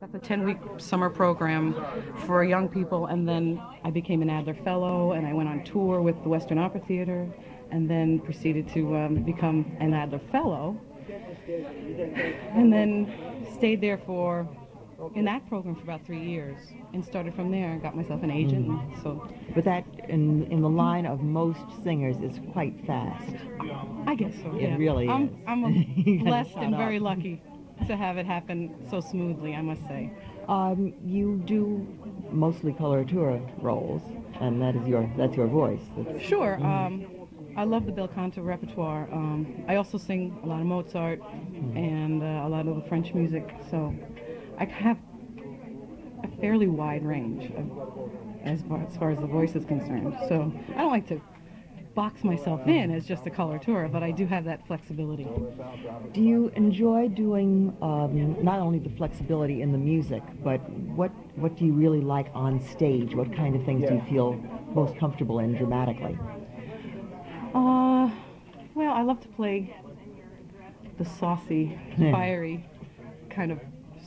That's a 10 week summer program for young people, and then I became an Adler Fellow, and I went on tour with the Western Opera Theater, and then proceeded to um, become an Adler Fellow, and then stayed there for in that program for about three years, and started from there. And got myself an agent, mm. so. But that, in in the line of most singers, is quite fast. I guess so. It yeah. really I'm, is. I'm blessed and very lucky to have it happen so smoothly, I must say. Um, you do mostly coloratura roles, and that is your that's your voice. That's, sure. Mm-hmm. Um, I love the bel canto repertoire. Um, I also sing a lot of Mozart mm-hmm. and uh, a lot of the French music, so I have a fairly wide range of, as, far, as far as the voice is concerned. So I don't like to box myself in as just a coloratura, but I do have that flexibility. Do you enjoy doing um, not only the flexibility in the music, but what what do you really like on stage? What kind of things do you feel most comfortable in dramatically? Uh, well, I love to play the saucy, fiery kind of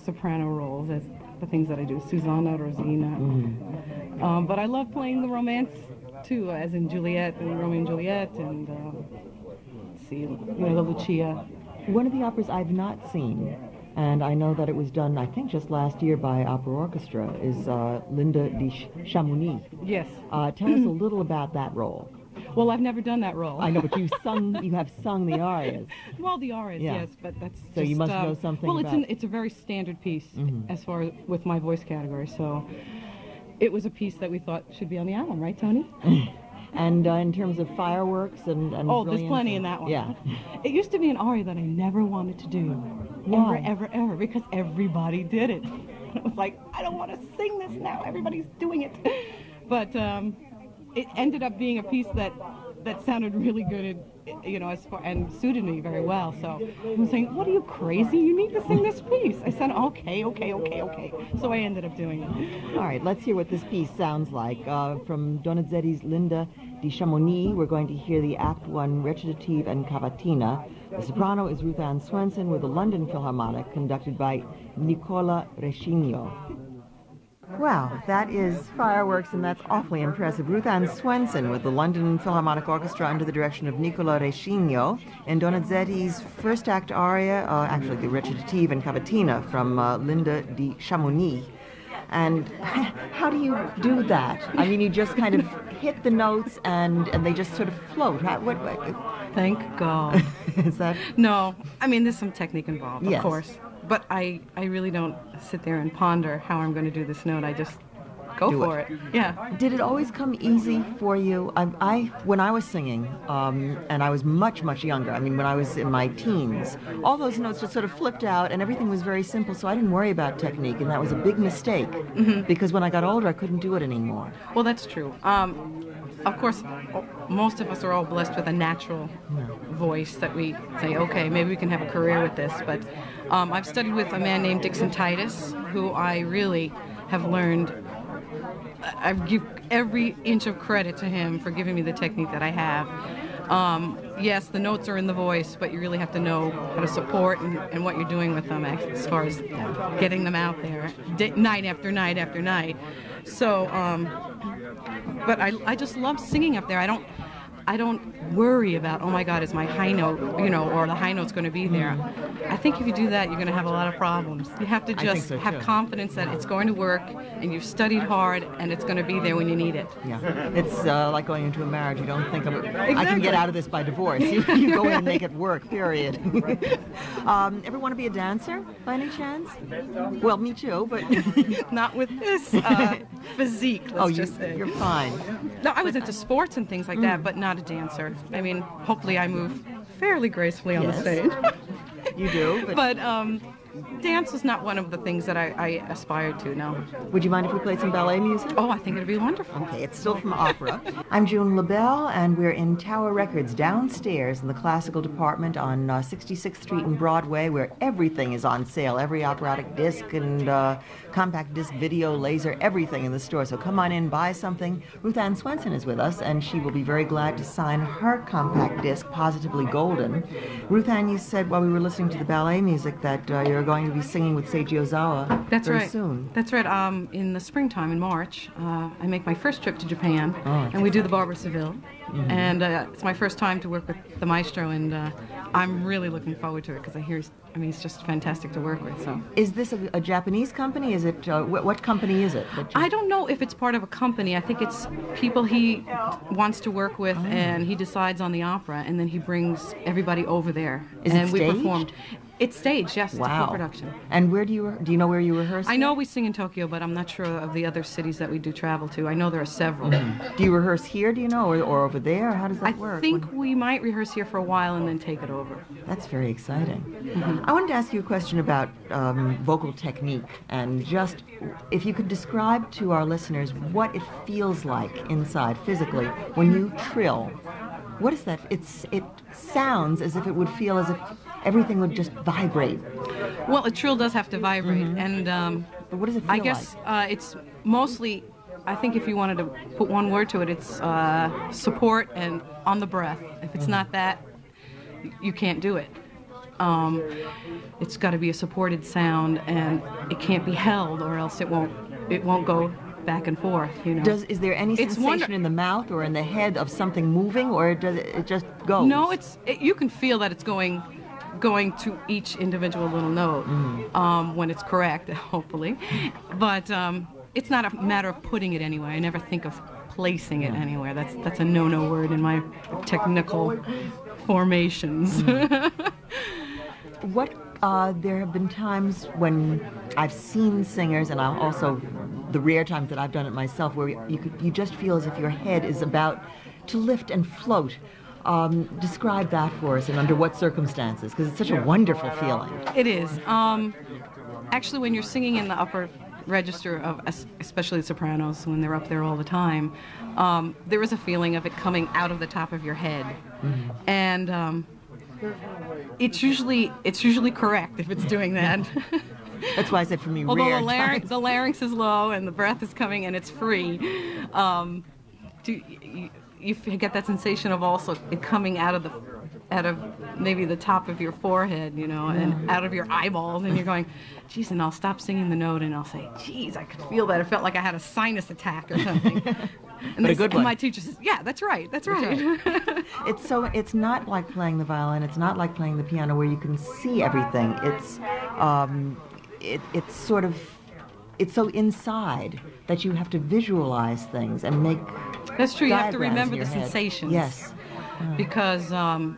soprano roles as the things that I do, Susanna, Rosina. Mm-hmm. Um, but I love playing the romance too, as in Juliet and Romeo and Juliet, and uh, see, you know, Lucia. One of the operas I've not seen, and I know that it was done, I think, just last year by Opera Orchestra, is uh, Linda de Chamounix. Yes. Uh, tell us a little about that role. Well, I've never done that role. I know, but you sung, you have sung the arias. Well, the arias, yeah. yes, but that's. So just, you must uh, know something. Well, it's an, it's a very standard piece mm-hmm. as far as with my voice category. So it was a piece that we thought should be on the album, right, Tony? and uh, in terms of fireworks and, and oh, there's plenty in that one. Yeah, it used to be an aria that I never wanted to do, Why? ever, ever, ever, because everybody did it. it was like I don't want to sing this now. Everybody's doing it, but um, it ended up being a piece that that sounded really good, and, you know, and suited me very well. So I'm saying, "What are you crazy? You need to sing this piece." I said, "Okay, okay, okay, okay." So I ended up doing it. All right, let's hear what this piece sounds like uh, from Donizetti's Linda di Chamounix. We're going to hear the Act One recitative and cavatina. The soprano is Ruth Ann Swenson with the London Philharmonic, conducted by Nicola Rescigno. Wow, that is fireworks, and that's awfully impressive. Ruth Ann Swenson with the London Philharmonic Orchestra under the direction of Nicola Rescigno in Donizetti's first act aria, uh, actually the recitative and cavatina from uh, Linda di Chamounix. And how do you do that? I mean, you just kind of hit the notes and, and they just sort of float. How, what, what? Thank God. is that? No, I mean, there's some technique involved, yes. of course but I, I really don't sit there and ponder how I'm going to do this note. I just go do for it. it. Yeah. Did it always come easy for you? I, I when I was singing, um, and I was much much younger. I mean, when I was in my teens, all those notes just sort of flipped out, and everything was very simple. So I didn't worry about technique, and that was a big mistake mm-hmm. because when I got older, I couldn't do it anymore. Well, that's true. Um, of course, most of us are all blessed with a natural yeah. voice that we say, okay, maybe we can have a career with this, but um, I've studied with a man named Dixon Titus, who I really have learned. I give every inch of credit to him for giving me the technique that I have. Um, yes, the notes are in the voice, but you really have to know how to support and, and what you're doing with them as far as getting them out there night after night after night. So, um, but I, I just love singing up there. I don't I don't worry about, oh my God, is my high note, you know, or the high note's going to be there. I think if you do that, you're going to have a lot of problems. You have to just so have confidence that it's going to work and you've studied hard and it's going to be there when you need it. Yeah. It's uh, like going into a marriage. You don't think, of, exactly. I can get out of this by divorce. You, you go in and make it work, period. um, ever want to be a dancer by any chance? Well, me too, but. Not with this uh, physique, let's oh, you, just say. You're fine. No, I was into sports and things like mm. that, but not a dancer. I mean, hopefully I move fairly gracefully on yes. the stage. you do. But, but um, dance is not one of the things that I, I aspired to, no. Would you mind if we played some ballet music? Oh, I think it'd be wonderful. Okay, it's still from opera. I'm June LeBell, and we're in Tower Records downstairs in the classical department on uh, 66th Street and Broadway, where everything is on sale every operatic disc and uh, compact disc, video, laser, everything in the store. So come on in, buy something. Ruth Ann Swenson is with us, and she will be very glad to sign her compact disc, Positively Golden. Ruth Ann, you said while we were listening to the ballet music that uh, you're going to be singing with Seiji Ozawa That's very right. soon. That's right. Um, in the springtime, in March, uh, I make my first trip to Japan, Oh, and we do the Barber Seville. And uh, it's my first time to work with the maestro, and uh, I'm really looking forward to it because I hear, he's, I mean, he's just fantastic to work with. So Is this a, a Japanese company? Is it uh, what, what company is it? I don't know if it's part of a company. I think it's people he wants to work with, Oh. and he decides on the opera, and then he brings everybody over there, Is and we staged? performed. It's staged, yes. It's a wow. co-production. And where do you do you know where you rehearse? I know we sing in Tokyo, but I'm not sure of the other cities that we do travel to. I know there are several. Do you rehearse here? Do you know, or, or over there? How does that I work? I think we might rehearse here for a while and then take it over. That's very exciting. I wanted to ask you a question about um, vocal technique and just if you could describe to our listeners what it feels like inside physically when you trill. What is that? It's it sounds as if it would feel as if everything would just vibrate. Well, a trill does have to vibrate, and um, But what does it feel I guess uh, it's mostly. I think if you wanted to put one word to it, it's uh, support and on the breath. If it's not that, you can't do it. Um, it's got to be a supported sound, and it can't be held, or else it won't. It won't go back and forth. You know. Does is there any It's sensation wonder- in the mouth or in the head of something moving, or does it, it just goes? No, it's it, you can feel that it's going going to each individual little note um, when it's correct, hopefully. But um, it's not a matter of putting it anywhere. I never think of placing it anywhere. That's that's a no-no word in my technical formations. What uh, there have been times when I've seen singers, and I've also the rare times that I've done it myself, where you could, you just feel as if your head is about to lift and float. Um, describe that for us, and under what circumstances? Because it's such a wonderful feeling. It is. Um, actually, when you're singing in the upper register of, especially the sopranos, when they're up there all the time, um, there is a feeling of it coming out of the top of your head, and um, it's usually it's usually correct if it's doing that. That's why I said for me, Although the larynx, the larynx is low and the breath is coming and it's free, um, do, you, you get that sensation of also it coming out of the out of maybe the top of your forehead, you know, and out of your eyeballs, and you're going, geez, and I'll stop singing the note and I'll say, geez, I could feel that. It felt like I had a sinus attack or something. And, a they- good and my teacher says, yeah, that's right, that's right. It's so it's not like playing the violin. It's not like playing the piano where you can see everything. It's um, it, it's sort of it's so inside that you have to visualize things and make That's true. You have to remember the head. sensations. Yes. Because um,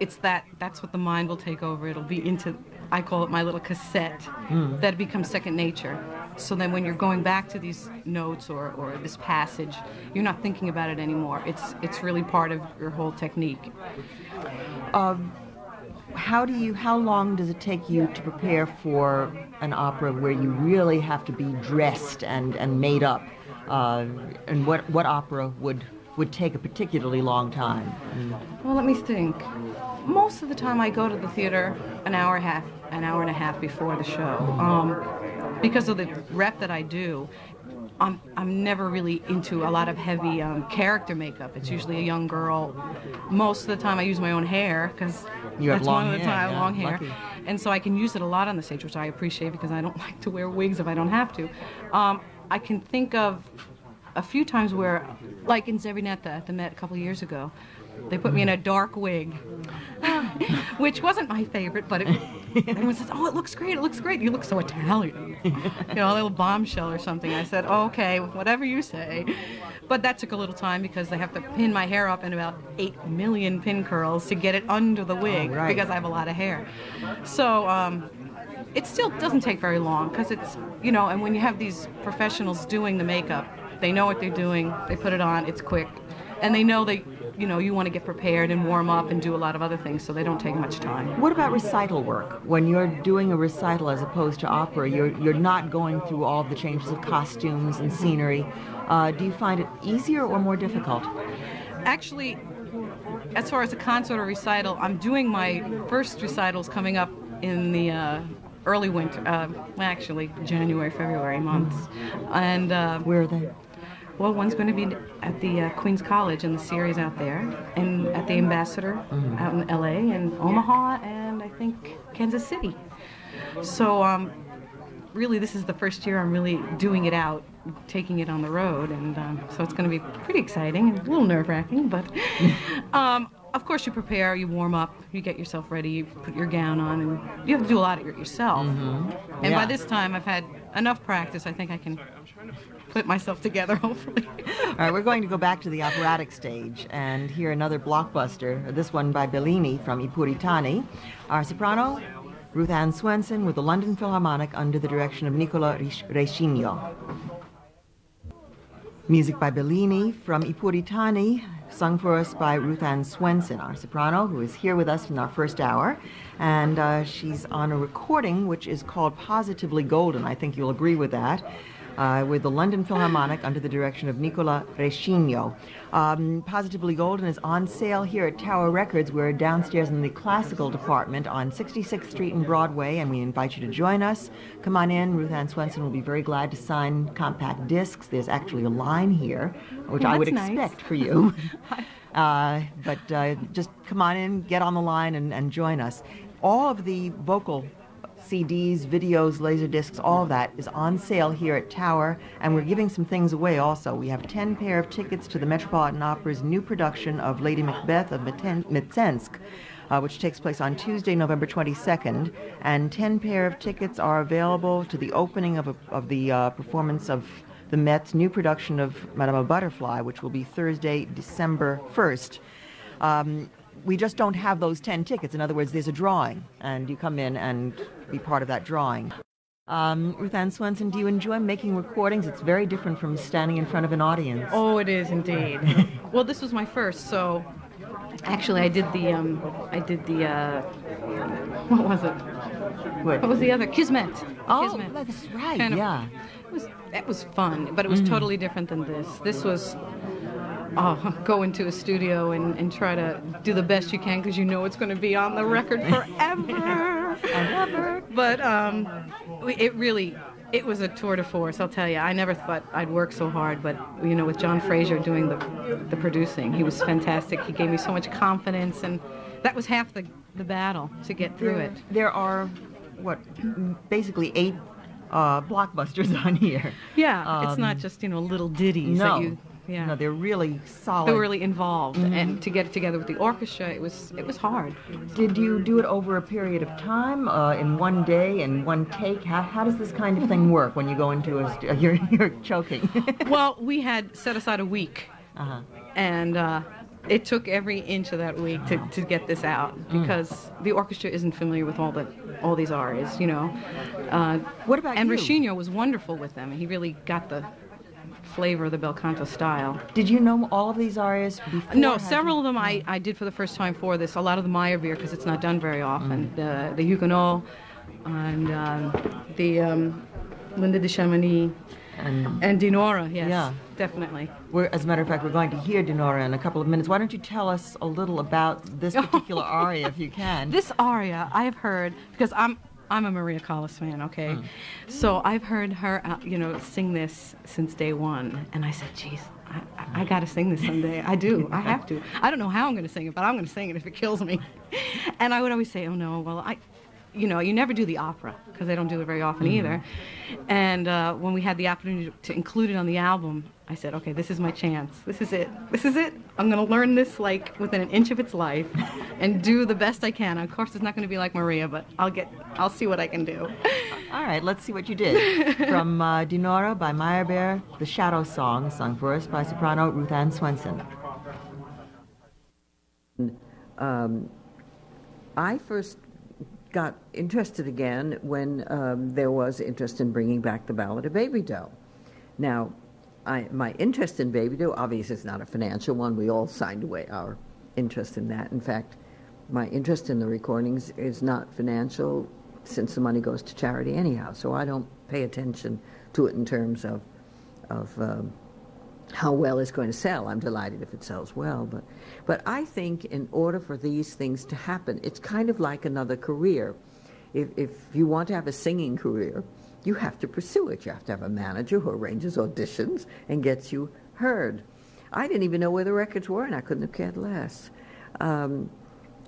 it's that that's what the mind will take over. It'll be into I call it my little cassette Hmm. that becomes second nature. So then when you're going back to these notes or, or this passage, you're not thinking about it anymore. It's it's really part of your whole technique. How do you? How long does it take you to prepare for an opera where you really have to be dressed and, and made up? Uh, and what what opera would would take a particularly long time? Well, let me think. Most of the time, I go to the theater an hour and a half, an hour and a half before the show, um, because of the rep that I do. I'm I'm never really into a lot of heavy um, character makeup. It's usually a young girl. Most of the time, I use my own hair because that's long one of the hair, time yeah, long hair, lucky. and so I can use it a lot on the stage, which I appreciate because I don't like to wear wigs if I don't have to. Um, I can think of a few times where, like in Zerbinetta at the Met a couple of years ago, they put me in a dark wig, which wasn't my favorite, but it, everyone says, "Oh, it looks great! It looks great! You look so Italian." you know, a little bombshell or something. I said, oh, "Okay, whatever you say." But that took a little time because they have to pin my hair up in about eight million pin curls to get it under the wig Oh, right. because I have a lot of hair. So. Um, it still doesn't take very long because it's you know and when you have these professionals doing the makeup they know what they're doing they put it on it's quick and they know they you know you want to get prepared and warm up and do a lot of other things so they don't take much time What about recital work? When you're doing a recital as opposed to opera, you're you're not going through all the changes of costumes and scenery. Uh, do you find it easier or more difficult? actually as far as a concert or recital i'm doing my first recitals coming up in the uh, early winter uh, well, actually january february months and uh, Where are they? Well, one's going to be at the uh, Queens College in the series out there, and at the Ambassador out in LA, and Omaha, and I think Kansas City. So um, really, this is the first year I'm really doing it out, taking it on the road, and um, so it's going to be pretty exciting and a little nerve wracking, but. Um, of course, you prepare, you warm up, you get yourself ready, you put your gown on, and you have to do a lot of it yourself. Mm-hmm. And Yeah. by this time, I've had enough practice. I think I can put myself together, hopefully. All right, we're going to go back to the operatic stage and hear another blockbuster, this one by Bellini from I Puritani. Our soprano, Ruth Ann Swenson, with the London Philharmonic under the direction of Nicola Rescigno. Music by Bellini from I Puritani, sung for us by Ruth Ann Swenson, our soprano, who is here with us in our first hour. And uh, she's on a recording which is called Positively Golden. I think you'll agree with that. Uh, with the London Philharmonic under the direction of Nicola Rescigno. Um, Positively Golden is on sale here at Tower Records. We're downstairs in the classical department on 66th Street and Broadway, and we invite you to join us. Come on in. Ruth Ann Swenson will be very glad to sign compact discs. There's actually a line here, which Well, I would nice. expect for you. uh, but uh, just come on in, get on the line, and, and join us. All of the vocal CDs, videos, laser discs, all of that is on sale here at Tower, and we're giving some things away also. We have 10 pair of tickets to the Metropolitan Opera's new production of Lady Macbeth of Mtsensk. Uh, which takes place on Tuesday, November 22nd, and 10 pair of tickets are available to the opening of, a, of the uh, performance of the Met's new production of Madame Butterfly, which will be Thursday, December 1st. Um, we just don't have those 10 tickets. In other words, there's a drawing, and you come in and be part of that drawing. Um, Ruth Ann Swenson, do you enjoy making recordings? It's very different from standing in front of an audience. Oh, it is indeed. well, this was my first, so actually, I did the um, I did the uh, what was it? Good. What was the other? Kismet. Oh, Kismet. that's right, Kind of- yeah. It was that was fun, but it was totally different than this. This was. Oh, go into a studio and, and try to do the best you can because you know it's going to be on the record forever. Forever. But um, it really, it was a tour de force. I'll tell you. I never thought I'd work so hard, but you know, with John Fraser doing the the producing, he was fantastic. He gave me so much confidence, and that was half the the battle to get through There, it. there are, what, basically eight uh, blockbusters on here. Yeah, it's not Um, just you know little ditties No. that you. Yeah. No, they're really solid. they were really involved, and to get it together with the orchestra, it was it was hard. Did you do it over a period of time, uh, in one day, in one take? How, how does this kind of thing work when you go into a... St- you're, you're choking. well, we had set aside a week, uh-huh. and uh, it took every inch of that week to, to get this out because the orchestra isn't familiar with all the all these arias, you know. Uh, What about and you? Was wonderful with them. He really got the flavor of the bel canto style. Did you know all of these arias before? No, several of them I, I did for the first time for this. A lot of the Meyerbeer because it's not done very often. The the Huguenot and um, the um, Linda de Chamounix And and Dinorah. Yes, Yeah. definitely. we're, as a matter of fact, we're going to hear Dinorah in a couple of minutes. Why don't you tell us a little about this particular aria, if you can? This aria I've heard because I'm I'm a Maria Callas fan. Okay, so I've heard her uh, you know sing this since day one, and I said, "Geez, I, I, I got to sing this someday. I do. I have to. I don't know how I'm going to sing it, but I'm going to sing it if it kills me." And I would always say, "Oh no, well I." You know, you never do the opera because they don't do it very often either. And uh, when we had the opportunity to include it on the album, I said, "Okay, this is my chance. This is it. This is it. I'm going to learn this like within an inch of its life, and do the best I can. Of course, it's not going to be like Maria, but I'll get. I'll see what I can do." All right, let's see what you did. From uh, Dinorah by Meyerbeer, The Shadow Song, sung for us by soprano Ruth Ann Swenson. um, I first got interested again when um, there was interest in bringing back the Ballad of Baby Doe. Now, I, my interest in Baby Doe obviously is not a financial one. We all signed away our interest in that. In fact, my interest in the recordings is not financial since the money goes to charity anyhow. So I don't pay attention to it in terms of of um, how well it's going to sell. I'm delighted if it sells well, but but I think in order for these things to happen, it's kind of like another career. If if you want to have a singing career, you have to pursue it. You have to have a manager who arranges auditions and gets you heard. I didn't even know where the records were, and I couldn't have cared less. Um,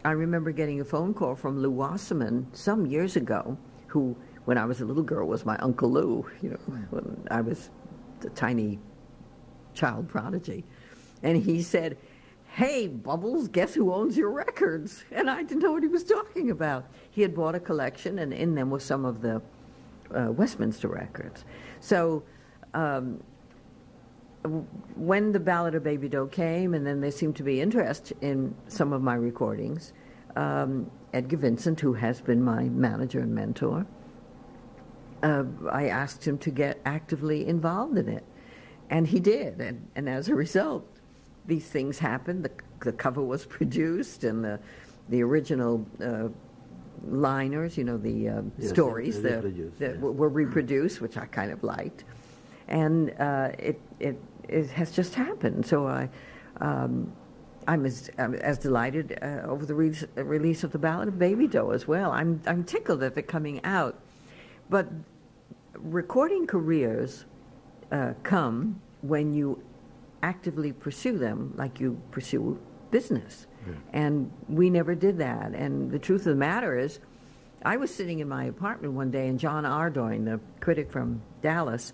I remember getting a phone call from Lew Wasserman some years ago, who, when I was a little girl, was my Uncle Lou, you know, when I was a tiny child prodigy. And he said, Hey, Bubbles, guess who owns your records? And I didn't know what he was talking about. He had bought a collection, and in them was some of the uh, Westminster records. So um, when the Ballad of Baby Doe came, and then there seemed to be interest in some of my recordings, um, Edgar Vincent, who has been my manager and mentor, uh, I asked him to get actively involved in it. And he did. And, and as a result, these things happened. The, the cover was produced, and the, the original uh, liners, you know, the uh, Yes, stories that, that yes. were were reproduced, which I kind of liked. And uh, it, it, it has just happened. So I, um, I'm as, I'm as delighted uh, over the re- release of the Ballad of Baby Doe as well. I'm, I'm tickled that they're coming out. But recording careers uh, come when you actively pursue them like you pursue business. And we never did that. And the truth of the matter is, I was sitting in my apartment one day, and John Ardoin, the critic from Dallas,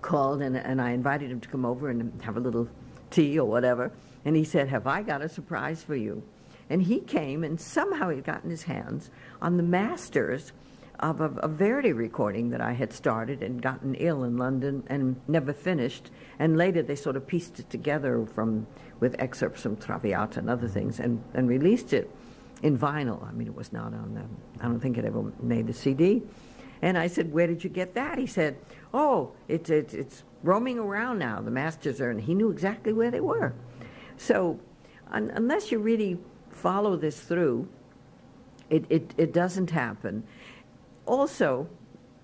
called, and, and I invited him to come over and have a little tea or whatever. And he said, Have I got a surprise for you? And he came, and somehow he had gotten his hands on the masters of a, a Verdi recording that I had started and gotten ill in London and never finished. And later they sort of pieced it together from with excerpts from Traviata and other things and, and released it in vinyl. I mean, it was not on the, I don't think it ever made the CD. And I said, Where did you get that? He said, Oh, it's, it's, it's roaming around now. The masters are, and he knew exactly where they were. So, un- unless you really follow this through, it, it, it doesn't happen. Also,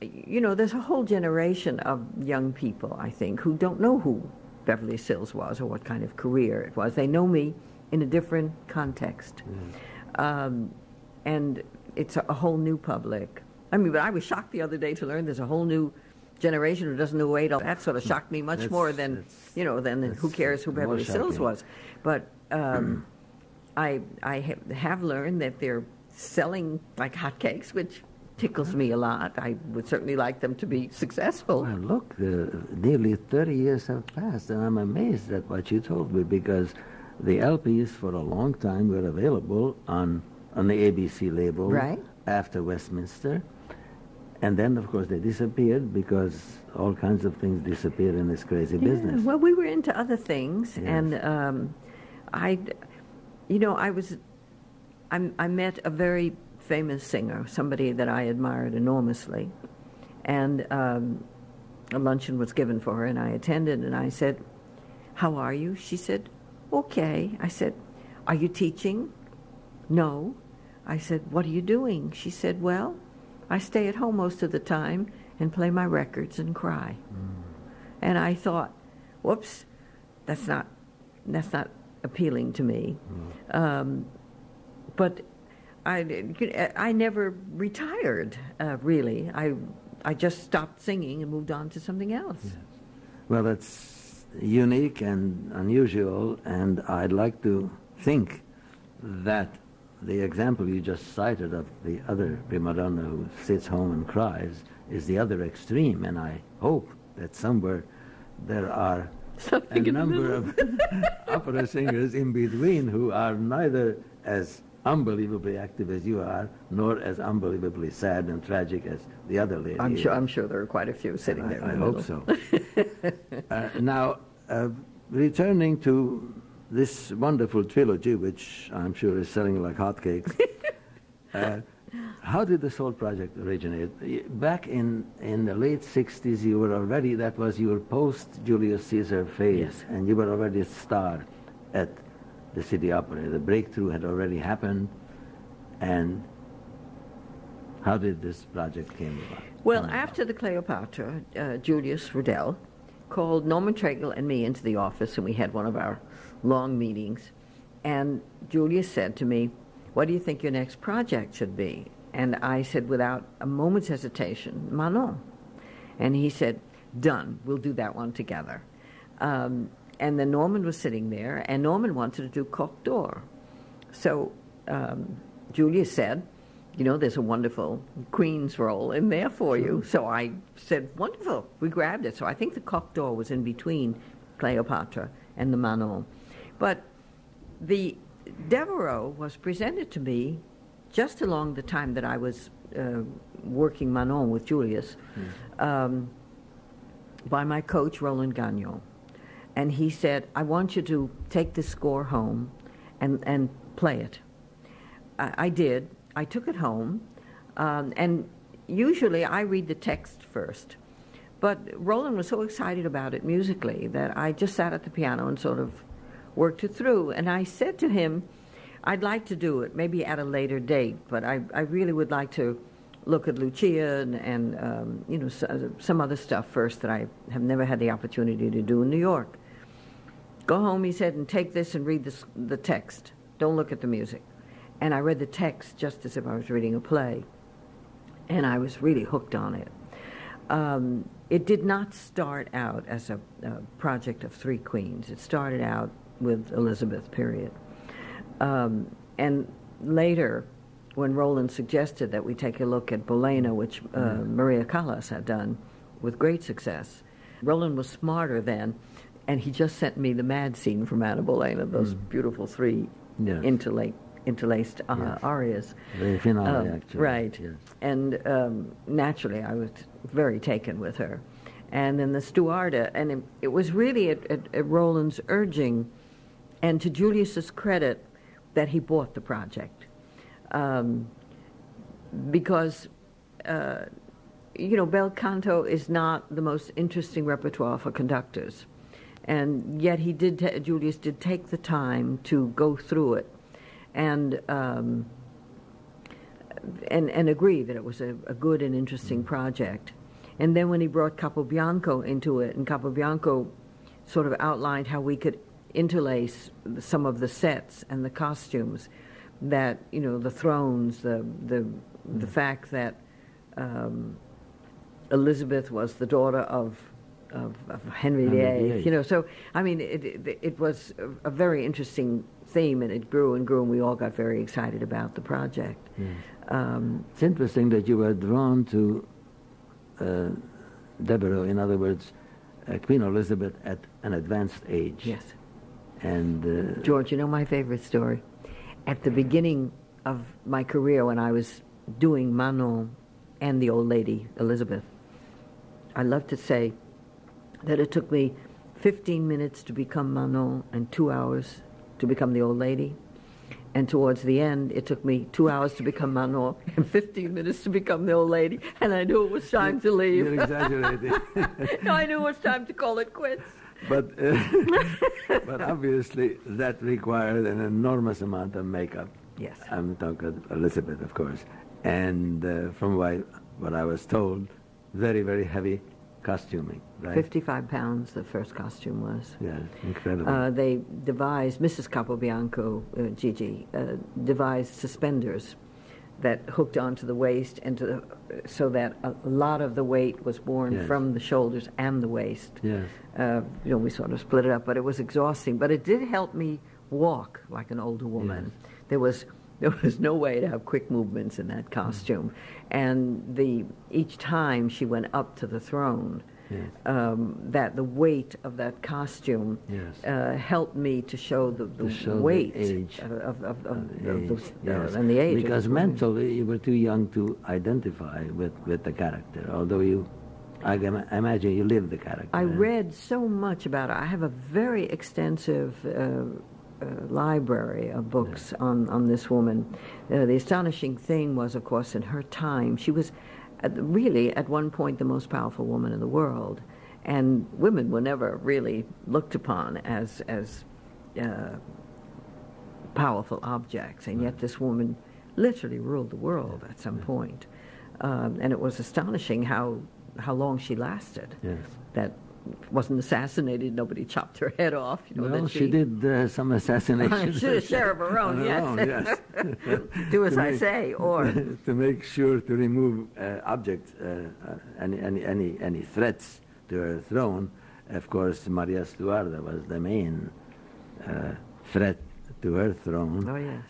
you know, there's a whole generation of young people, I think, who don't know who Beverly Sills was or what kind of career it was. They know me in a different context. Um, and it's a, a whole new public. I mean, but I was shocked the other day to learn there's a whole new generation who doesn't know Adolf. That sort of shocked me much That's- more than, you know, than who cares who Beverly Sills was. But um, I, I ha- have learned that they're selling like hotcakes, which tickles me a lot. I would certainly like them to be successful. Well, look, uh, nearly 30 years have passed, and I'm amazed at what you told me because the LPs for a long time were available on, on the ABC label Right. after Westminster. And then, of course, they disappeared because all kinds of things disappear in this crazy Yeah, business. well, we were into other things, Yes. and um, I, you know, I was, I, I met a very famous singer, somebody that I admired enormously, and um, a luncheon was given for her, and I attended, and I said, "How are you?" She said, "Okay." I said, "Are you teaching?" No. I said, "What are you doing?" She said, "Well, I stay at home most of the time and play my records and cry." And I thought, whoops, that's not, that's not appealing to me. Um, but I, I never retired, uh, really. I, I just stopped singing and moved on to something else. Well, it's unique and unusual, and I'd like to think that the example you just cited of the other prima donna who sits home and cries is the other extreme, and I hope that somewhere there are Something a number of opera singers in between who are neither as unbelievably active as you are, nor as unbelievably sad and tragic as the other lady. I'm sure, I'm sure there are quite a few sitting there. in I, I hope so. uh, now, uh, returning to this wonderful trilogy, which I'm sure is selling like hotcakes, uh, how did the Soul project originate? Back in, in the late 60s, you were already, that was your post Julius Caesar phase, Yes. and you were already a star at the City Opera. The breakthrough had already happened, and how did this project came about? Well, after the Cleopatra, uh, Julius Rudel called Norman Treigle and me into the office, and we had one of our long meetings. And Julius said to me, What do you think your next project should be? And I said, without a moment's hesitation, Manon. And he said, Done. We'll do that one together. Um, and then Norman was sitting there, and Norman wanted to do Coq d'Or. So um, Julius said, you know, there's a wonderful Queen's role in there for you. So I said, wonderful. We grabbed it. So I think the coq d'or was in between Cleopatra and the Manon. But the Devereux was presented to me just along the time that I was uh, working Manon with Julius um, by my coach, Roland Gagnon. And he said, I want you to take this score home and, and play it. I, I did. I took it home. Um, and usually I read the text first. But Roland was so excited about it musically that I just sat at the piano and sort of worked it through. And I said to him, I'd like to do it, maybe at a later date, but I, I really would like to look at Lucia and, and um, you know, some other stuff first that I have never had the opportunity to do in New York. Go home, he said, and take this and read this, the text. Don't look at the music. And I read the text just as if I was reading a play, and I was really hooked on it. Um, it did not start out as a, a project of three queens. It started out with Elizabeth, period. Um, and later, when Roland suggested that we take a look at Bolena, which uh, mm-hmm. Maria Callas had done with great success, Roland was smarter then, and he just sent me the mad scene from Anna Bolena, those mm. beautiful three yes. interlaced, interlaced uh, yes. arias. The finale, um, actually. Right. Yes. And um, naturally, I was very taken with her. And then the Stuarda, and it, it was really at, at, at Roland's urging, and to Julius's credit, that he bought the project. Um, because, uh, you know, bel canto is not the most interesting repertoire for conductors. And yet he did, t- Julius did take the time to go through it and, um, and, and agree that it was a, a good and interesting project. And then when he brought Capobianco into it, and Capobianco sort of outlined how we could interlace some of the sets and the costumes that you know the thrones the the the mm. fact that um, Elizabeth was the daughter of of, of Henry VIII you know so I mean it, it, it was a, a, very interesting theme and it grew and grew and we all got very excited about the project yes. um, it's interesting that you were drawn to uh, Devereux in other words uh, Queen Elizabeth at an advanced age yes and uh, George, you know my favorite story. At the beginning of my career, when I was doing Manon and the old lady Elizabeth, I love to say that it took me 15 minutes to become Manon and two hours to become the old lady. And towards the end, it took me two hours to become Manon and 15 minutes to become the old lady. And I knew it was time to leave. You're exaggerating. no, I knew it was time to call it quits but uh, but obviously that required an enormous amount of makeup. Yes. I'm talking Elizabeth, of course, and uh, from what I, what I was told, very very heavy costuming. Right? Fifty-five pounds. The first costume was. Yeah, incredible. Uh, they devised Mrs. Capobianco, uh, Gigi, uh, devised suspenders that hooked onto the waist and to the, so that a lot of the weight was borne yes. from the shoulders and the waist. Yes. Uh, you know, we sort of split it up, but it was exhausting. But it did help me walk like an older woman. Yes. There was there was no way to have quick movements in that costume, and the each time she went up to the throne, yes. um, that the weight of that costume yes. uh, helped me to show the, the show weight the age of, of, of, of, the age. yes. and the age. Because mentally you were too young to identify with, with the character, although you I imagine you lived the character. I read so much about it. I have a very extensive uh, uh, library of books yeah. on, on this woman. Uh, the astonishing thing was, of course, in her time, she was at really, at one point, the most powerful woman in the world. And women were never really looked upon as, as uh, powerful objects. And yet, this woman literally ruled the world at some point. Um, and it was astonishing how, how long she lasted. Yes. That wasn't assassinated. Nobody chopped her head off. You know, well, she, she, did uh, some assassinations. she did a share of her own, yes. Own, yes. Do as I say, or to make sure to remove uh, objects, uh, uh, any, any, any, any threats to her throne. Of course, Maria Stuarda was the main uh, threat to her throne. Oh yes.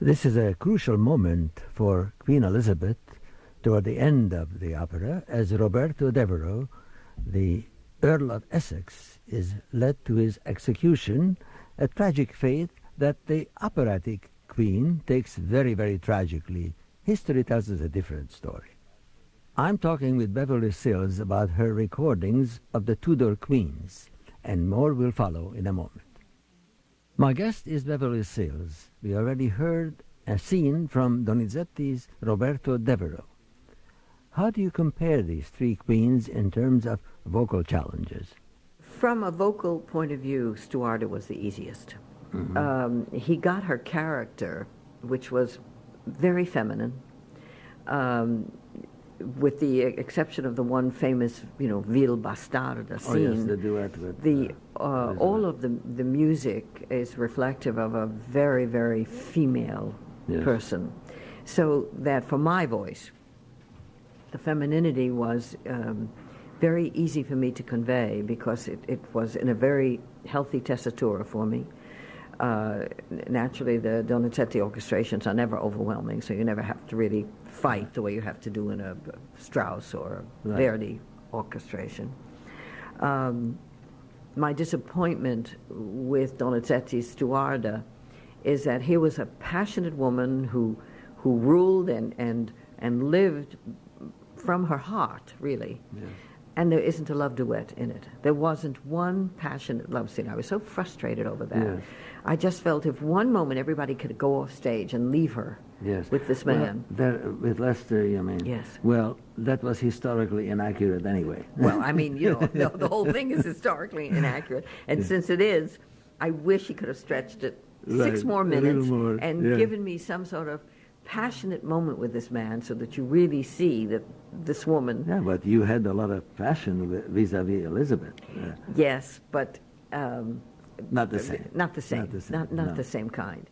This is a crucial moment for Queen Elizabeth toward the end of the opera as Roberto Devereux, the Earl of Essex, is led to his execution, a tragic fate that the operatic queen takes very, very tragically. History tells us a different story. I'm talking with Beverly Sills about her recordings of the Tudor queens, and more will follow in a moment. My guest is Beverly Sills. We already heard a scene from Donizetti's Roberto Devereux. How do you compare these three queens in terms of vocal challenges? From a vocal point of view, Stuarda was the easiest. Mm-hmm. Um, he got her character, which was very feminine, um, with the exception of the one famous, you know, Vil Bastarda scene. Oh, yes, the duet with the uh, uh, all of the the music is reflective of a very very female yes. person, so that for my voice, the femininity was um, very easy for me to convey because it, it was in a very healthy tessitura for me. Uh, naturally, the Donizetti orchestrations are never overwhelming, so you never have to really fight the way you have to do in a Strauss or a right. Verdi orchestration. Um, my disappointment with Donizetti's Stuarda is that he was a passionate woman who, who ruled and, and, and lived from her heart, really. Yeah. And there isn't a love duet in it. There wasn't one passionate love scene. I was so frustrated over that. Yes. I just felt if one moment everybody could go off stage and leave her yes. with this man. Well, that, with Leicester, you mean? Yes. Well, that was historically inaccurate anyway. well, I mean, you know, the, the, whole thing is historically inaccurate. And yeah. since it is, I wish he could have stretched it right. six more minutes more. and yeah. given me some sort of passionate moment with this man so that you really see that this woman. Yeah, but you had a lot of passion vis a vis Elizabeth. Uh, yes, but. Um, not the same. Not the same. Not, the same. not, not no. the same kind.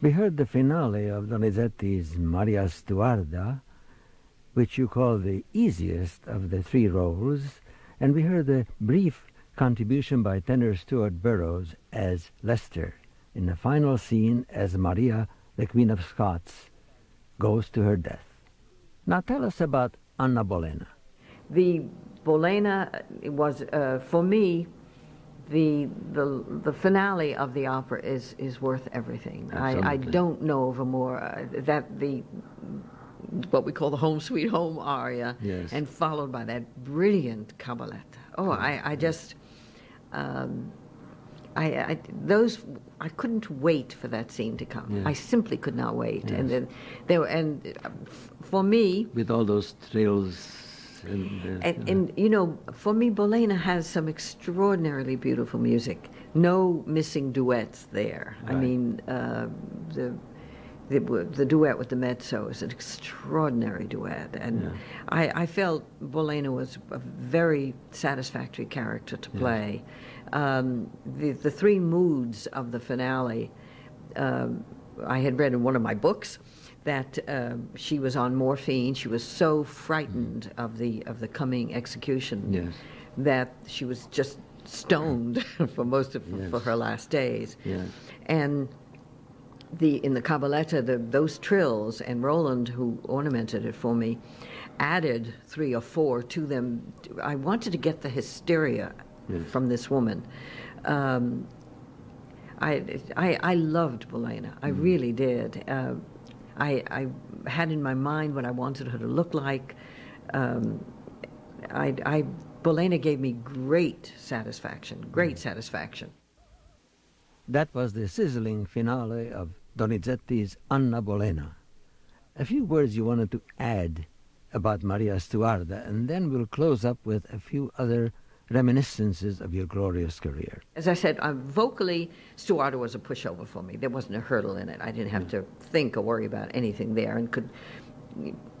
We heard the finale of Donizetti's Maria Stuarda, which you call the easiest of the three roles, and we heard a brief contribution by tenor Stuart Burrows as Leicester in the final scene as Maria, the Queen of Scots, goes to her death. Now tell us about Anna Bolena. The Bolena was, uh, for me, the, the, the finale of the opera is, is worth everything. I, I don't know of a more, uh, that the, what we call the home sweet home aria, yes. and followed by that brilliant cabaletta. Oh, I, I just, um, I, I, those I couldn't wait for that scene to come. Yes. I simply could not wait. Yes. And then they were, and uh, for me, with all those trills. And, uh, and, and, you know, for me, Bolena has some extraordinarily beautiful music. No missing duets there. Right. I mean, uh, the, the, the duet with the mezzo is an extraordinary duet, and yeah. I, I, felt Bolena was a very satisfactory character to play. Yes um, the, the three moods of the finale, um, I had read in one of my books that uh, she was on morphine. She was so frightened mm. of the of the coming execution yes. that she was just stoned for most of yes. for her last days. Yes. And the in the cabaletta, the, those trills and Roland, who ornamented it for me, added three or four to them. I wanted to get the hysteria from this woman. Um, I, I, I, loved Bolena. I mm. really did. Uh, I, I, had in my mind what I wanted her to look like. Um, I, I, Bolena gave me great satisfaction, great mm. satisfaction. That was the sizzling finale of Donizetti's Anna Bolena. A few words you wanted to add about Maria Stuarda, and then we'll close up with a few other reminiscences of your glorious career? As I said, uh, vocally, Stuarda was a pushover for me. There wasn't a hurdle in it. I didn't have to think or worry about anything there and could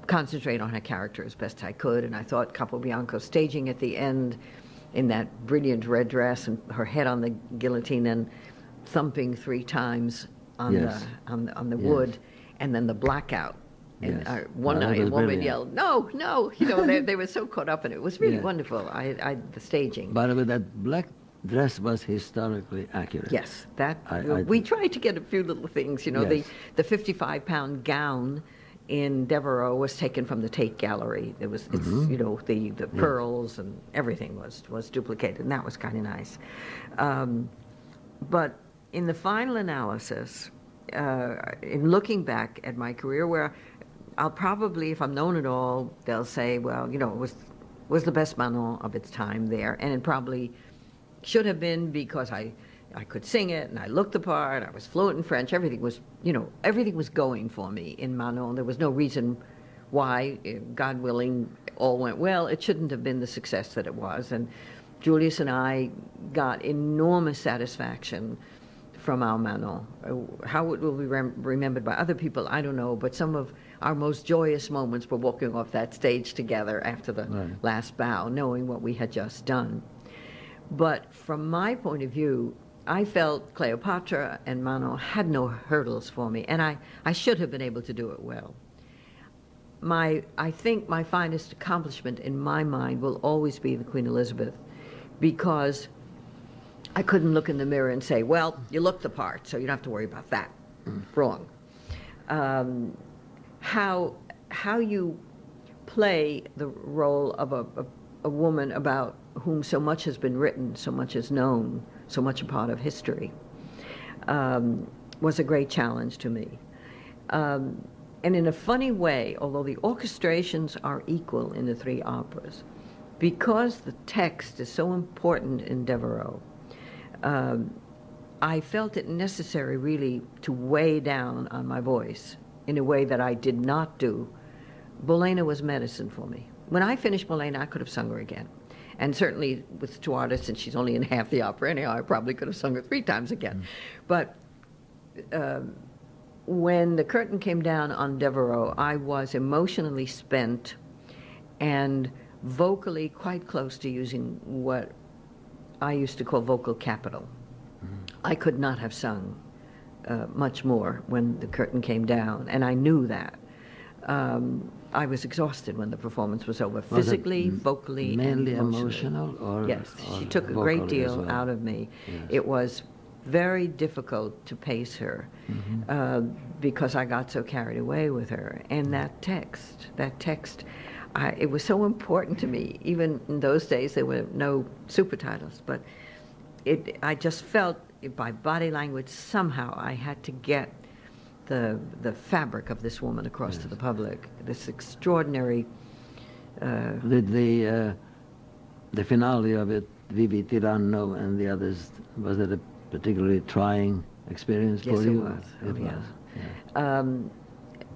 concentrate on her character as best I could. And I thought Capobianco staging at the end in that brilliant red dress and her head on the guillotine and thumping three times on yes. the on the, on the yes. wood, and then the blackout and yes. uh, one night, a woman yelled, "No, no!" You know, they, they were so caught up in it. It was really yeah. wonderful. I, I, the staging. But with that black dress was historically accurate. Yes, that I- I- we tried to get a few little things. You know, Yes. the the 55 pound gown in Devereux was taken from the Tate Gallery. It was, it's, Mm-hmm. you know, the the pearls and everything was was duplicated, and that was kind of nice. Um, but in the final analysis, uh, in looking back at my career, where I'll probably, if I'm known at all, they'll say, well, you know, it was was the best Manon of its time there, and it probably should have been because I I could sing it and I looked the part. I was fluent in French. Everything was, you know, everything was going for me in Manon. There was no reason why, eh, God willing, all went well. It shouldn't have been the success that it was. And Julius and I got enormous satisfaction from our Manon. Uh, How it will be rem- remembered by other people, I don't know, but some of our most joyous moments were walking off that stage together after the Right. last bow, knowing what we had just done. But from my point of view, I felt Cleopatra and Manon had no hurdles for me, and I, I should have been able to do it well. My, I think my finest accomplishment in my mind will always be the Queen Elizabeth, because I couldn't look in the mirror and say, well, you look the part, so you don't have to worry about that. Wrong. Um, how, how you play the role of a, a, a woman about whom so much has been written, so much is known, so much a part of history, um, was a great challenge to me. Um, and in a funny way, although the orchestrations are equal in the three operas, because the text is so important in Devereux, um, I felt it necessary really to weigh down on my voice in a way that I did not do. Bolena was medicine for me. When I finished Bolena, I could have sung her again. And certainly with two artists, and she's only in half the opera anyhow, I probably could have sung her three times again. But um, when the curtain came down on Devereux, I was emotionally spent and vocally quite close to using what I used to call vocal capital. I could not have sung uh, much more when the curtain came down, and I knew that. Um, I was exhausted when the performance was over, Was physically, vocally, mainly and emotionally. emotional or- yes, she took a great deal well? out of me. Yes. It was very difficult to pace her Mm-hmm. uh, because I got so carried away with her. And that text, that text, I, it was so important to me. Even in those days, there were no super titles, but it, I just felt by body language somehow I had to get the the fabric of this woman across to the public. This extraordinary. Uh, Did the uh, the finale of it, Vivi Tiranno and the others, was it a particularly trying experience Yes, for it you? was. Oh, It yeah. was. Um,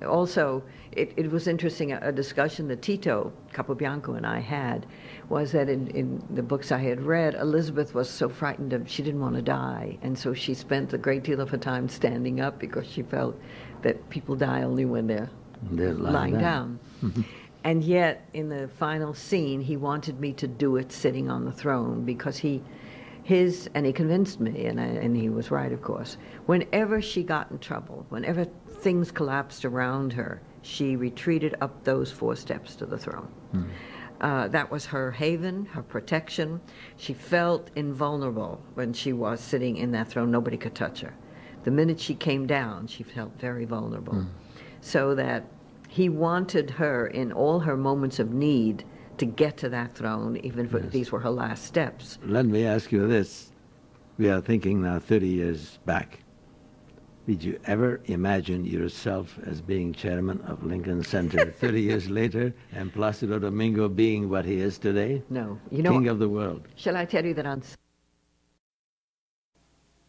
also, it, it was interesting, a, a discussion that Tito Capobianco and I had was that in, in the books I had read, Elizabeth was so frightened of, she didn't want to die. And so she spent a great deal of her time standing up because she felt that people die only when they're, They're lying lying down. down. and yet, in the final scene, he wanted me to do it sitting on the throne because he, his, and he convinced me, and, I, and he was right, of course. Whenever she got in trouble, whenever things collapsed around her, she retreated up those four steps to the throne. Uh, that was her haven, her protection. She felt invulnerable when she was sitting in that throne. Nobody could touch her. The minute she came down, she felt very vulnerable. So that he wanted her in all her moments of need to get to that throne, even if these were her last steps. Let me ask you this. We are thinking now 30 years back. Did you ever imagine yourself as being chairman of Lincoln Center 30 years later and Placido Domingo being what he is today? No, you know. King of the world. Shall I tell you that on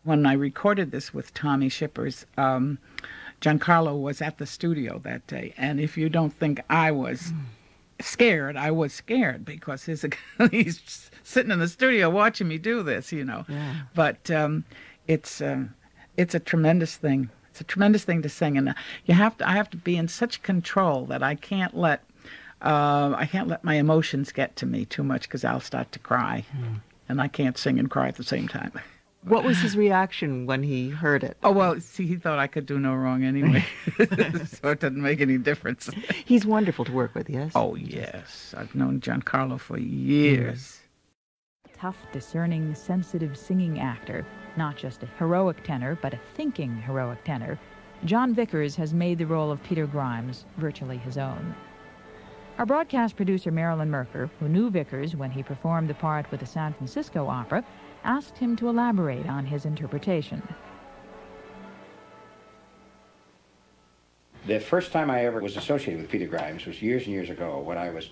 when I recorded this with Tommy Schippers, um, Giancarlo was at the studio that day, and if you don't think I was scared, I was scared because his he's sitting in the studio watching me do this, you know. Yeah. But um, it's uh, it's a tremendous thing. It's a tremendous thing to sing, and you have to. I have to be in such control that I can't let uh, I can't let my emotions get to me too much because I'll start to cry, and I can't sing and cry at the same time. What was his reaction when he heard it? Oh well, see, he thought I could do no wrong anyway, so it doesn't make any difference. He's wonderful to work with, yes? Oh yes, I've known Giancarlo for years. Tough, discerning, sensitive singing actor, not just a heroic tenor, but a thinking heroic tenor, Jon Vickers has made the role of Peter Grimes virtually his own. Our broadcast producer Marilyn Merker, who knew Vickers when he performed the part with the San Francisco Opera, asked him to elaborate on his interpretation. The first time I ever was associated with Peter Grimes was years and years ago when I was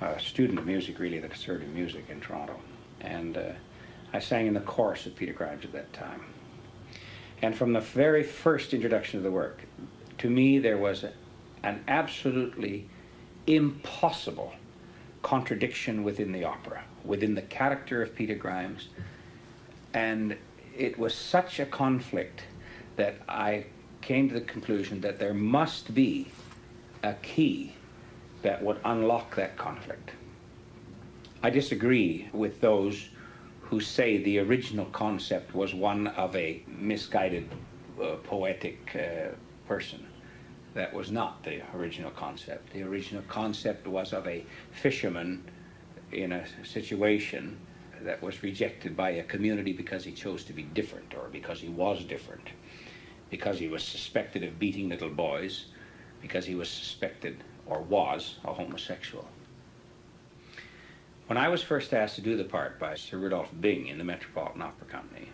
a student of music, really, the conservative music in Toronto. And uh, I sang in the chorus of Peter Grimes at that time. And from the very first introduction of the work, to me there was an absolutely impossible contradiction within the opera, within the character of Peter Grimes. And it was such a conflict that I came to the conclusion that there must be a key that would unlock that conflict. I disagree with those who say the original concept was one of a misguided uh, poetic uh, person. That was not the original concept. The original concept was of a fisherman in a situation that was rejected by a community because he chose to be different or because he was different because he was suspected of beating little boys, because he was suspected or was a homosexual. When I was first asked to do the part by Sir Rudolf Bing in the Metropolitan Opera Company,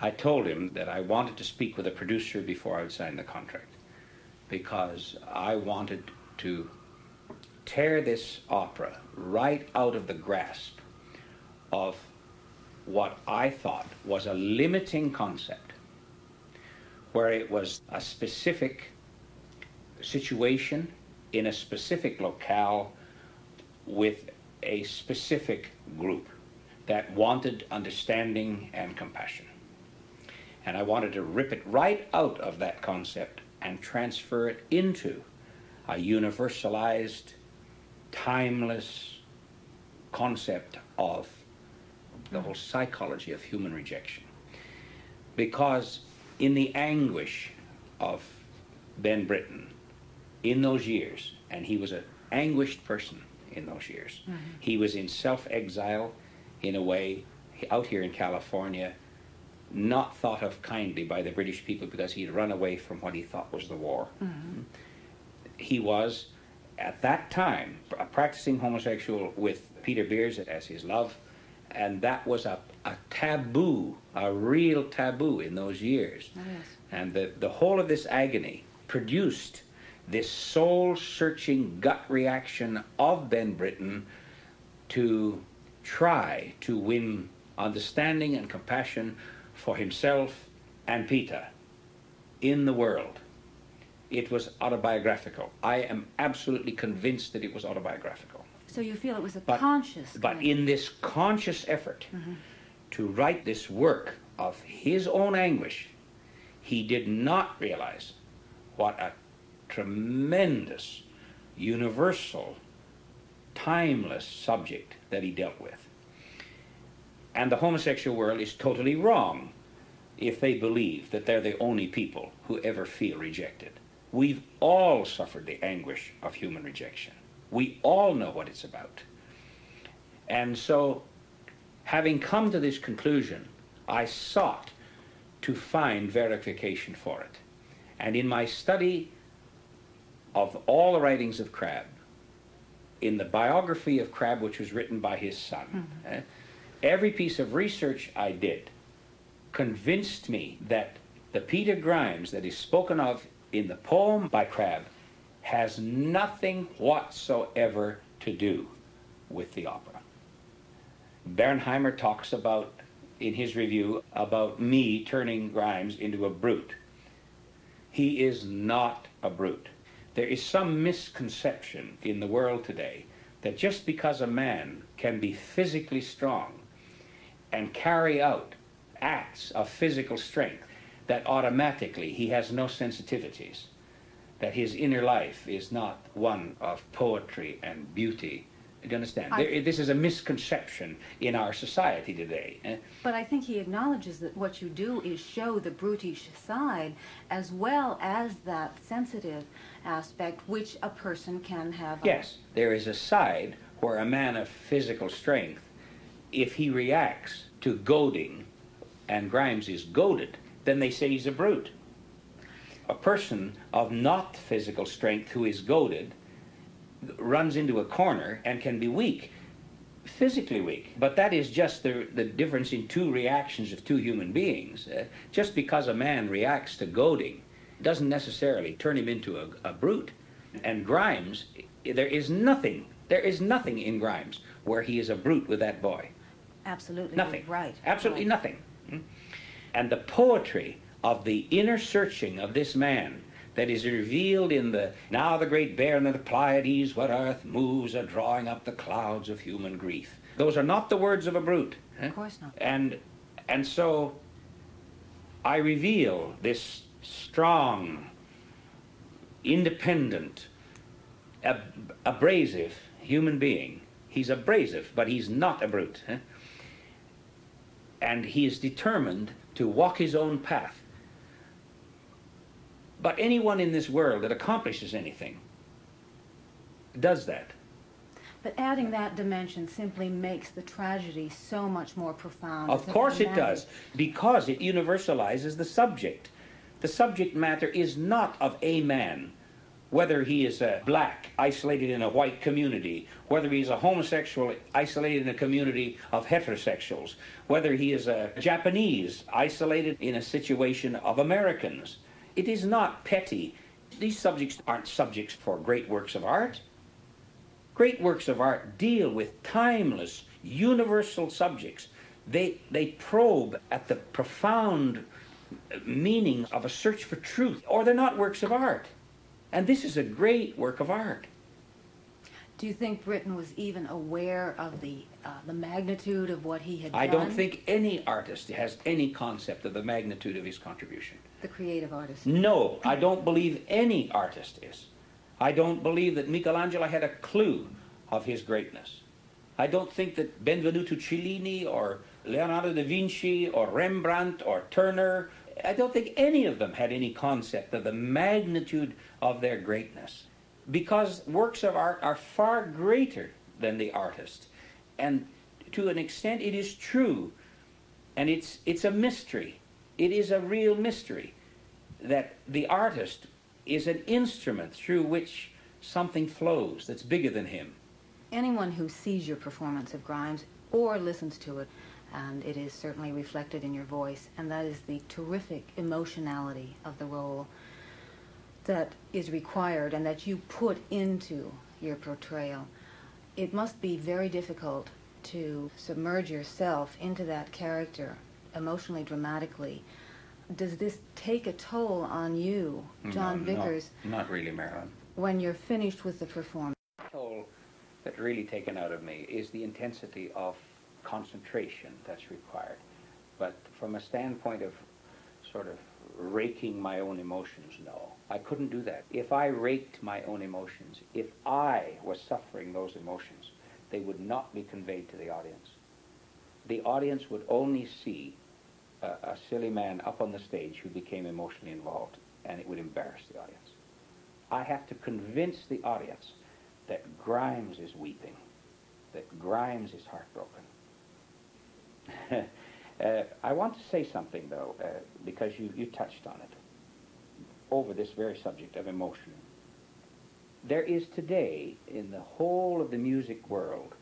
I told him that I wanted to speak with a producer before I would sign the contract because I wanted to tear this opera right out of the grasp of what I thought was a limiting concept where it was a specific situation in a specific locale with a specific group that wanted understanding and compassion. And I wanted to rip it right out of that concept and transfer it into a universalized, timeless concept of the whole psychology of human rejection. Because in the anguish of Ben Britten in those years, and he was an anguished person in those years. Mm-hmm. He was in self exile in a way out here in California, not thought of kindly by the British people because he'd run away from what he thought was the war. Mm-hmm. He was, at that time, a practicing homosexual with Peter Pears as his love, and that was a, a taboo, a real taboo in those years. Oh, yes. And the, the whole of this agony produced this soul searching gut reaction of Ben Britten to try to win understanding and compassion for himself and Peter in the world. It was autobiographical. I am absolutely convinced that it was autobiographical. So you feel it was a but, conscious. But in this conscious effort mm-hmm. to write this work of his own anguish, he did not realize what a tremendous, universal, timeless subject that he dealt with. And the homosexual world is totally wrong if they believe that they're the only people who ever feel rejected. We've all suffered the anguish of human rejection. We all know what it's about. And so, having come to this conclusion, I sought to find verification for it. And in my study of all the writings of Crabbe, in the biography of Crabbe, which was written by his son, mm-hmm. eh, every piece of research I did convinced me that the Peter Grimes that is spoken of in the poem by Crabbe has nothing whatsoever to do with the opera. Bernheimer talks about, in his review, about me turning Grimes into a brute. He is not a brute. There is some misconception in the world today that just because a man can be physically strong and carry out acts of physical strength, that automatically he has no sensitivities that his inner life is not one of poetry and beauty. Do you understand? There, this is a misconception in our society today. Eh? But I think he acknowledges that what you do is show the brutish side as well as that sensitive aspect which a person can have. Yes, there is a side where a man of physical strength if he reacts to goading, and Grimes is goaded, then they say he's a brute. A person of not physical strength who is goaded runs into a corner and can be weak, physically weak. But that is just the, the difference in two reactions of two human beings. Uh, just because a man reacts to goading doesn't necessarily turn him into a, a brute. And Grimes, there is nothing, there is nothing in Grimes where he is a brute with that boy. Absolutely. Nothing. Right. Absolutely right. nothing. Hmm? And the poetry of the inner searching of this man that is revealed in the now the great Bear of the Pleiades, what earth moves are drawing up the clouds of human grief. Those are not the words of a brute. Of course not. And and so I reveal this strong, independent, ab- abrasive human being. He's abrasive, but he's not a brute. Huh? And he is determined to walk his own path. But anyone in this world that accomplishes anything does that. But adding that dimension simply makes the tragedy so much more profound. Of course it dramatic- does, because it universalizes the subject. The subject matter is not of a man, whether he is a black, isolated in a white community, whether he is a homosexual, isolated in a community of heterosexuals, whether he is a Japanese, isolated in a situation of Americans. It is not petty. These subjects aren't subjects for great works of art. Great works of art deal with timeless, universal subjects. They, they probe at the profound meaning of a search for truth, or they're not works of art. And this is a great work of art. Do you think Britten was even aware of the uh, the magnitude of what he had I done? I don't think any artist has any concept of the magnitude of his contribution. the creative artist. No, I don't believe any artist is. I don't believe that Michelangelo had a clue of his greatness. I don't think that Benvenuto Cellini or Leonardo da Vinci or Rembrandt or Turner, I don't think any of them had any concept of the magnitude of their greatness. Because works of art are far greater than the artist. And to an extent, it is true. And it's, it's a mystery. It is a real mystery that the artist is an instrument through which something flows that's bigger than him. Anyone who sees your performance of Grimes or listens to it, and it is certainly reflected in your voice, and that is the terrific emotionality of the role that is required and that you put into your portrayal. It must be very difficult to submerge yourself into that character emotionally, dramatically. Does this take a toll on you, John No, no, Vickers, not really, Marilyn. when you're finished with the performance? toll that's really taken out of me is the intensity of concentration that's required. But from a standpoint of sort of raking my own emotions, no. I couldn't do that. If I raked my own emotions, if I was suffering those emotions, they would not be conveyed to the audience. The audience would only see a, a silly man up on the stage who became emotionally involved, and it would embarrass the audience. I have to convince the audience that Grimes is weeping, that Grimes is heartbroken. uh, I want to say something, though, uh, because you, you touched on it, over this very subject of emotion. There is today, in the whole of the music world,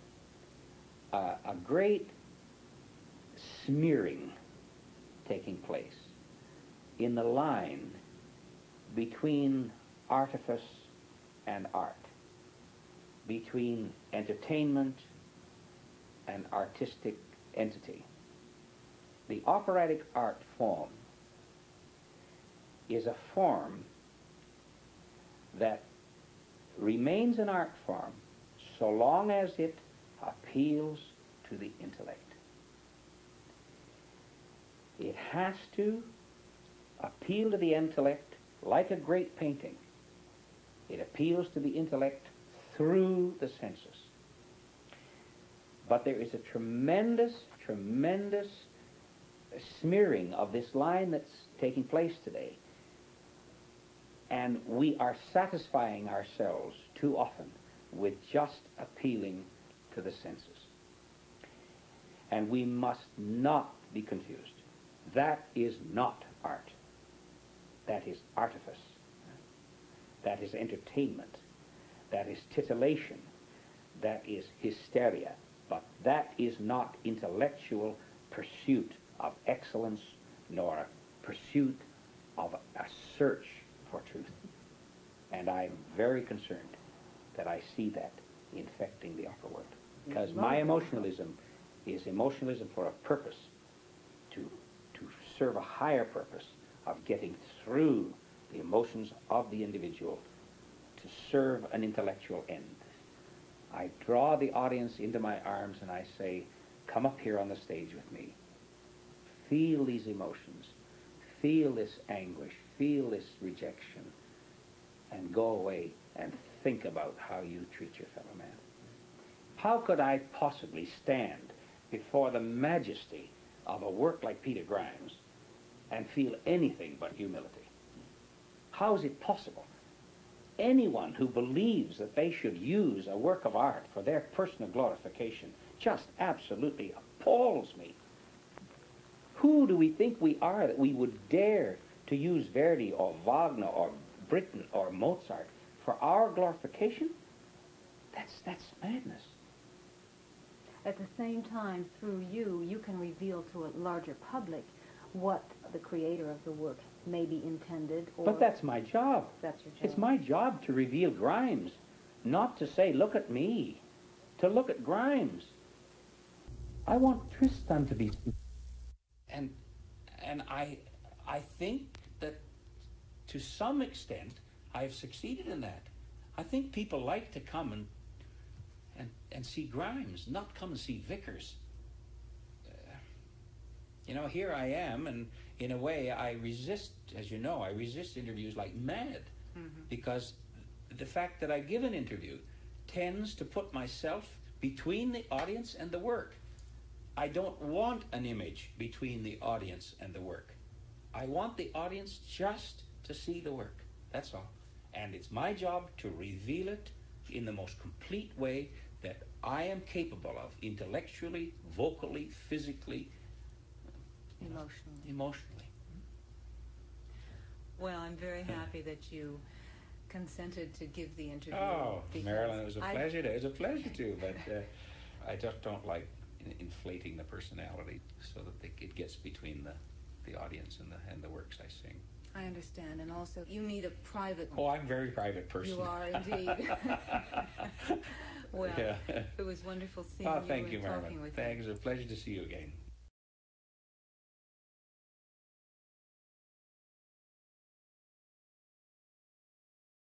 uh, a great smearing taking place in the line between artifice and art between entertainment and artistic entity. The operatic art form is a form that remains an art form so long as it appeals to the intellect. It has to appeal to the intellect like a great painting. It appeals to the intellect through the senses. But there is a tremendous, tremendous smearing of this line that's taking place today. And we are satisfying ourselves too often with just appealing to the senses. And we must not be confused. That is not art. That is artifice. That is entertainment. That is titillation. That is hysteria. But that is not intellectual pursuit of excellence nor pursuit of a search for truth. And I'm very concerned that I see that infecting the upper world. Because my emotionalism is emotionalism for a purpose, to, to serve a higher purpose of getting through the emotions of the individual to serve an intellectual end. I draw the audience into my arms and I say, come up here on the stage with me. Feel these emotions. Feel this anguish. Feel this rejection. And go away and think about how you treat your fellow man. How could I possibly stand before the majesty of a work like Peter Grimes and feel anything but humility? How is it possible? Anyone who believes that they should use a work of art for their personal glorification just absolutely appalls me. Who do we think we are that we would dare to use Verdi or Wagner or Britten or Mozart for our glorification? That's, that's madness. At the same time, through you, you can reveal to a larger public what the creator of the work may be intended. Or But that's my job. That's your job. It's my job to reveal Grimes, not to say, look at me, to look at Grimes. I want Tristan to be. And, and I, I think that to some extent I've succeeded in that. I think people like to come and, and, and see Grimes, not come and see Vickers. Uh, you know, here I am, and in a way, I resist, as you know, I resist interviews like mad Mm-hmm. because the fact that I give an interview tends to put myself between the audience and the work. I don't want an image between the audience and the work. I want the audience just to see the work. That's all. And it's my job to reveal it in the most complete way that I am capable of, intellectually, vocally, physically, Emotionally. emotionally. Well, I'm very happy that you consented to give the interview. Oh, Marilyn, it was a I- pleasure. To, it was a pleasure to, but uh, I just don't like in- inflating the personality so that they, it gets between the, the audience and the and the works I sing. I understand, and also you need a private. Oh, I'm a very private person. You are indeed. well, Yeah. it was wonderful seeing Oh, you thank you, Marilyn. with Thanks. It was a pleasure to see you again.